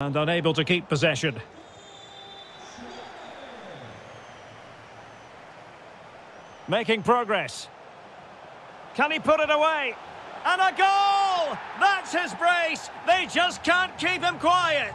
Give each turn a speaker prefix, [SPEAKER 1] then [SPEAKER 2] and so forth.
[SPEAKER 1] And unable to keep possession. Making progress. Can he put it away? And a goal! That's his brace! They just can't keep him quiet!